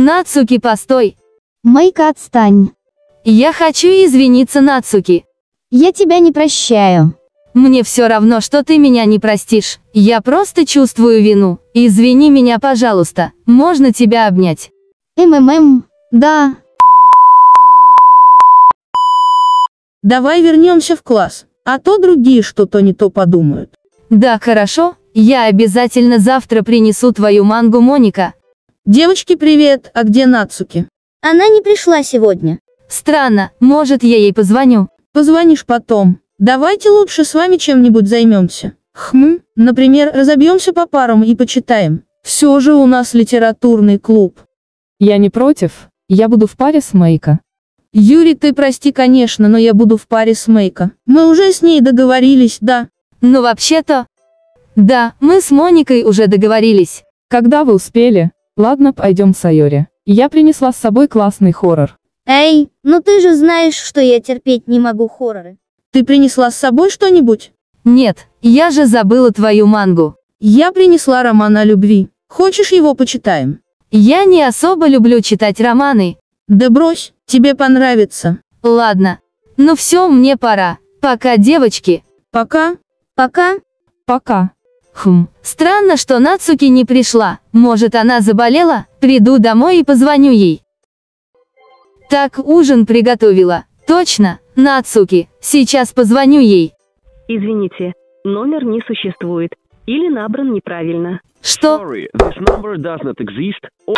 Нацуки, постой. Майка, отстань. Я хочу извиниться, Нацуки. Я тебя не прощаю. Мне все равно, что ты меня не простишь. Я просто чувствую вину. Извини меня, пожалуйста. Можно тебя обнять? МММ, да. Давай вернемся в класс, а то другие что-то не то подумают. Да, хорошо. Я обязательно завтра принесу твою мангу, Моника. Девочки, привет, а где Нацуки? Она не пришла сегодня. Странно, может я ей позвоню? Позвонишь потом. Давайте лучше с вами чем-нибудь займемся. Хм, например, разобьемся по парам и почитаем. Все же у нас литературный клуб. Я не против, я буду в паре с Мейка. Юрий, ты прости, конечно, но я буду в паре с Мейка. Мы уже с ней договорились, да. Ну вообще-то... Да, мы с Моникой уже договорились. Когда вы успели? Ладно, пойдем Сайори. Я принесла с собой классный хоррор. Эй, ну ты же знаешь, что я терпеть не могу хорроры. Ты принесла с собой что-нибудь? Нет, я же забыла твою мангу. Я принесла роман о любви. Хочешь его почитаем? Я не особо люблю читать романы. Да брось, тебе понравится. Ладно. Ну все, мне пора. Пока, девочки. Пока. Пока. Пока. Хм, странно, что Нацуки не пришла. Может, она заболела? Приду домой и позвоню ей. Так, ужин приготовила. Точно, Нацуки. Сейчас позвоню ей. Извините, номер не существует или набран неправильно. Что? Sorry, this number does not exist. or-